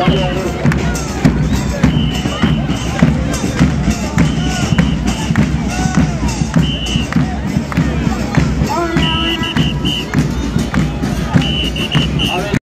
Bye.